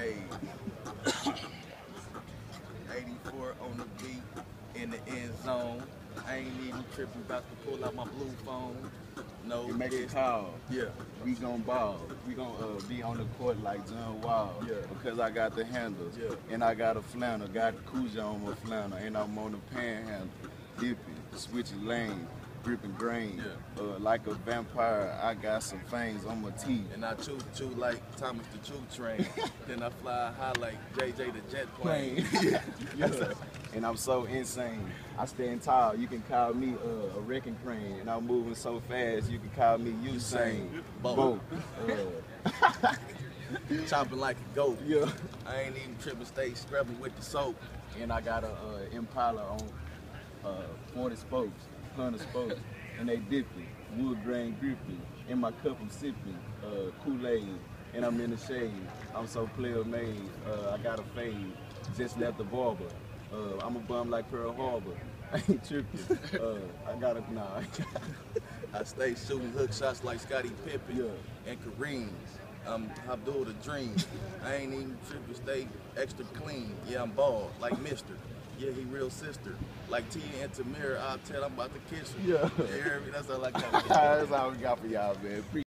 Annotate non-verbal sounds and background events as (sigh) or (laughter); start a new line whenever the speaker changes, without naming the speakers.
Hey, 84 on the beat in the end zone. I ain't even tripping about to pull out my blue phone. No,
You make
it
call.
Yeah,
We gon' ball. We gon' uh, be on the court like John Wall.
Yeah.
Because I got the handles.
Yeah.
And I got a flannel. Got the Coogi on my flannel. And I'm on the panhandle. Dipping, switching lanes, gripping grain.
Yeah.
Uh, like a vampire, I got some fangs on my teeth.
and I chew chew like Thomas the Chew Train. (laughs) then I fly high like JJ the Jet Plane. (laughs) (laughs)
yeah. yeah. And I'm so insane. I stand tall. You can call me uh, a wrecking crane. And I'm moving so fast. You can call me Usain.
Bolt.
Uh,
Chopping like a goat.
yeah.
I ain't even tripping, stay scrubbing with the soap.
And I got a uh, Impala on uh, 40 spokes, 100 spokes, and they dipping, wood grain gripping. In my cup I'm sipping uh, Kool-Aid, and I'm in the shade. I'm so player made. Uh, I got a fade, just left the barber. Uh, I'm a bum like Pearl Harbor. (laughs) I ain't tripping. Uh, I got a nah. (laughs)
I stay shooting hook shots like Scottie Pippen
Yeah.
and Kareem. I'm Abdul the Dream. I ain't even tripping, stay extra clean. Yeah, I'm bald like Mister. Yeah, he real sister. Like Tia and Tamera, I'll tell I'm about to kiss her.
Yeah.
You hear me? That's all I got. (laughs)
That's all we got for y'all, man.